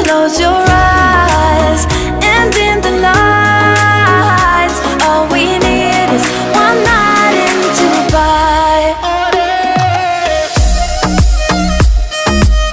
Close your